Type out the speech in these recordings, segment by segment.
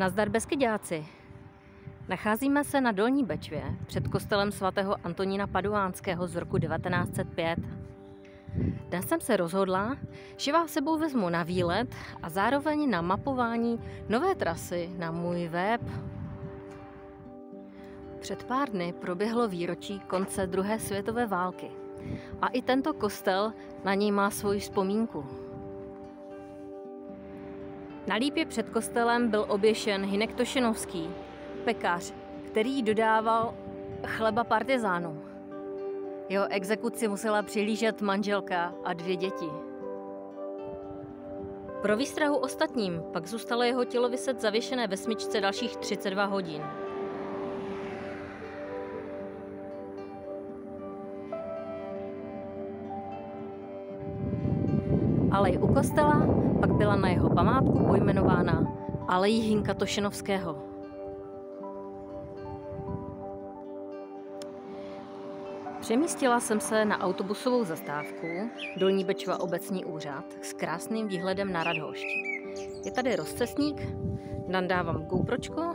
Nazdar Beskyďáci. Nacházíme se na Dolní Bečvě před kostelem svatého Antonína Paduánského z roku 1905. Dnes jsem se rozhodla, že vás sebou vezmu na výlet a zároveň na mapování nové trasy na můj web. Před pár dny proběhlo výročí konce druhé světové války a i tento kostel na něj má svoji vzpomínku. Na lípě před kostelem byl oběšen Hinek Tošenovský, pekař, který dodával chleba partizánu. Jeho exekuci musela přihlížet manželka a dvě děti. Pro výstrahu ostatním pak zůstalo jeho tělo vyset zavěšené ve smyčce dalších 32 hodin. Alej u kostela pak byla na jeho památku pojmenována Alej Hinka Tošenovského. Přemístila jsem se na autobusovou zastávku Dolní Bečva obecní úřad s krásným výhledem na Radhošť. Je tady rozcestník, nandávám GoPročko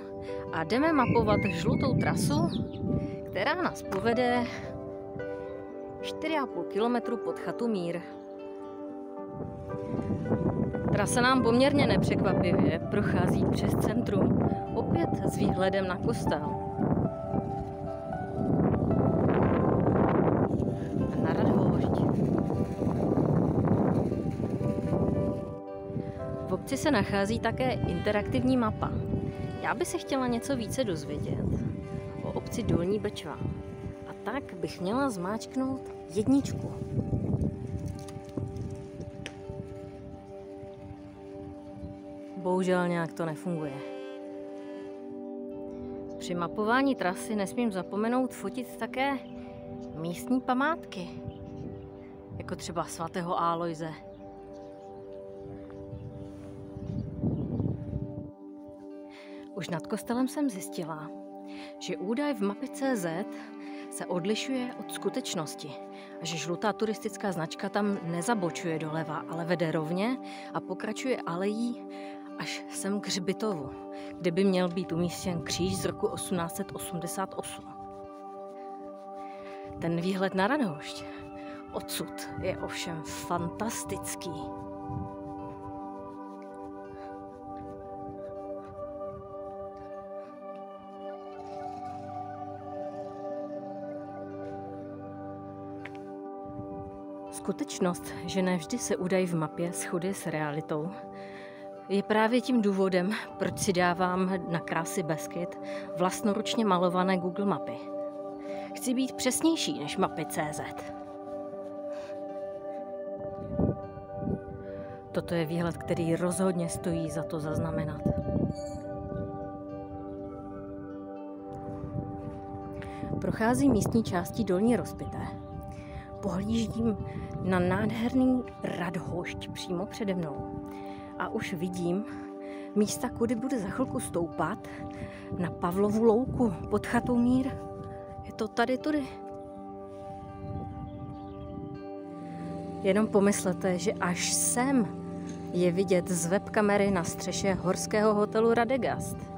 a jdeme mapovat žlutou trasu, která nás povede 4,5 km pod chatu Mír. Trasa nám poměrně nepřekvapivě prochází přes centrum, opět s výhledem na kostel. Na Radhošť. V obci se nachází také interaktivní mapa. Já bych se chtěla něco více dozvědět o obci Dolní Bečva. A tak bych měla zmáčknout jedničku. Bohužel nějak to nefunguje. Při mapování trasy nesmím zapomenout fotit také místní památky, jako třeba svatého Álojze. Už nad kostelem jsem zjistila, že údaj v mapě CZ se odlišuje od skutečnosti a že žlutá turistická značka tam nezabočuje doleva, ale vede rovně a pokračuje alejí až sem k hřbitovu, kde by měl být umístěn kříž z roku 1888. Ten výhled na Radhošť odsud je ovšem fantastický. Skutečnost, že nevždy se údaj v mapě shoduje s realitou, je právě tím důvodem, proč si dávám na krásy Beskyt vlastnoručně malované Google mapy. Chci být přesnější než mapy CZ. Toto je výhled, který rozhodně stojí za to zaznamenat. Prochází místní části Dolní rozpité. Pohlížím na nádherný radhošť přímo přede mnou a už vidím místa, kudy bude za chvilku stoupat na Pavlovu louku pod chatou Mír. Je to tady, tudy. Jenom pomyslete, že až sem je vidět z webkamery na střeše horského hotelu Radegast.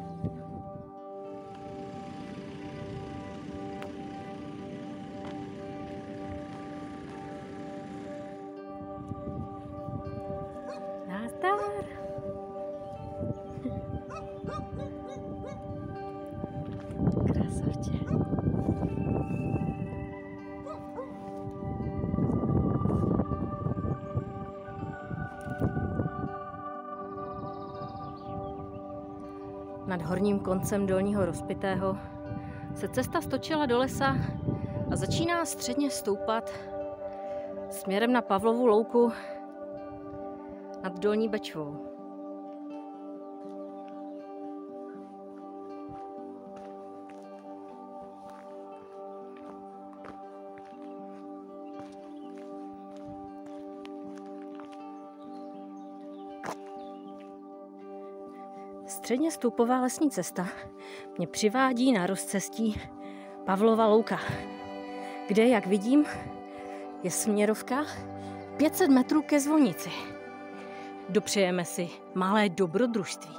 Nad horním koncem dolního rozpitého se cesta stočila do lesa a začíná středně stoupat směrem na Pavlovu louku nad Dolní Bečvou. Středně stoupová lesní cesta mě přivádí na rozcestí Pavlova louka, kde, jak vidím, je směrovka 500 metrů ke zvonici. Dopřejeme si malé dobrodružství.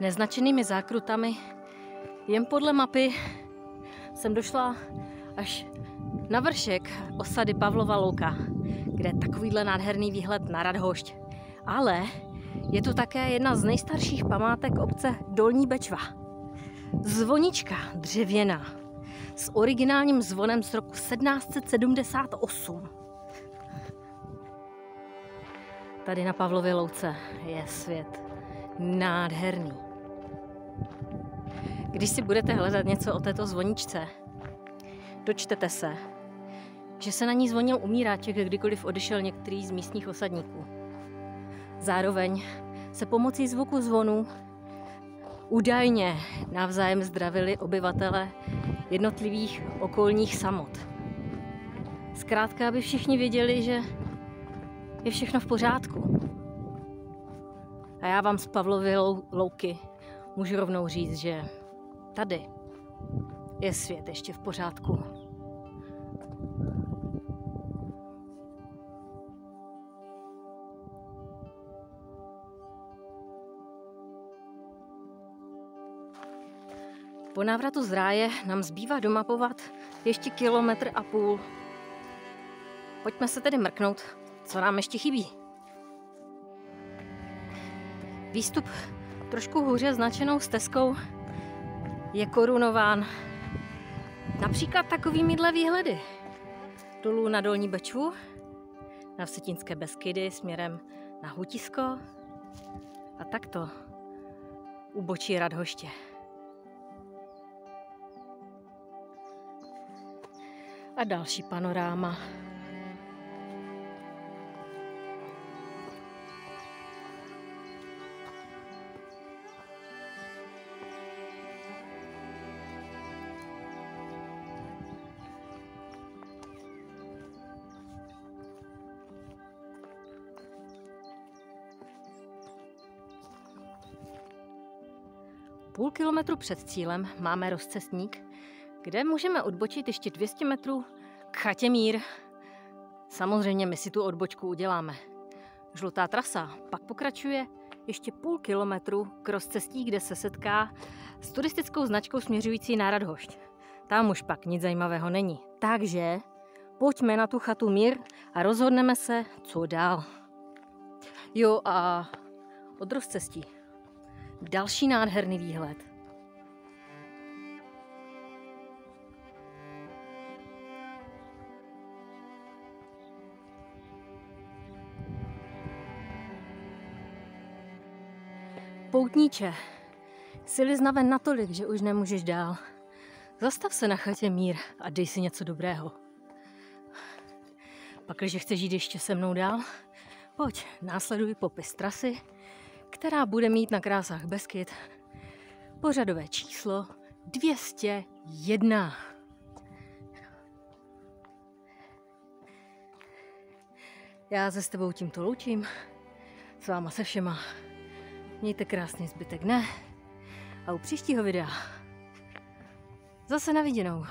Neznačenými zákrutami jen podle mapy jsem došla až na vršek osady Pavlova Louka, kde je takovýhle nádherný výhled na Radhošť. Ale je to také jedna z nejstarších památek obce Dolní Bečva. Zvonička dřevěná s originálním zvonem z roku 1778. Tady na Pavlově louce je svět nádherný. Když si budete hledat něco o této zvoničce, dočtete se, že se na ní zvonil umíráček, kdykoliv odešel některý z místních osadníků. Zároveň se pomocí zvuku zvonu údajně navzájem zdravili obyvatele jednotlivých okolních samot. Zkrátka, aby všichni věděli, že je všechno v pořádku. A já vám z Pavlovy louky můžu rovnou říct, že tady je svět ještě v pořádku. Po návratu z ráje nám zbývá domapovat ještě kilometr a půl. Pojďme se tedy mrknout, co nám ještě chybí. Výstup trošku hůře značenou stezkou je korunován například takovými výhledy. Dolů na Dolní Bečvu, na Vsetínské Beskydy směrem na Hutisko a takto u bočí Radhoště. A další panoráma. Půl kilometru před cílem máme rozcestník, kde můžeme odbočit ještě 200 metrů k chatě Mír. Samozřejmě my si tu odbočku uděláme. Žlutá trasa pak pokračuje ještě půl kilometru k rozcestí, kde se setká s turistickou značkou směřující na Radhošť. Tam už pak nic zajímavého není. Takže pojďme na tu chatu Mír a rozhodneme se, co dál. Jo a od rozcestí Další nádherný výhled. Poutníče, sily znaven natolik, že už nemůžeš dál. Zastav se na chatě mír a dej si něco dobrého. Pak, když chceš jít ještě se mnou dál, pojď, následuj popis trasy která bude mít na krásách Beskyt pořadové číslo 201. Já se s tebou tímto loučím, s váma se všema. Mějte krásný zbytek dne a u příštího videa zase na viděnou.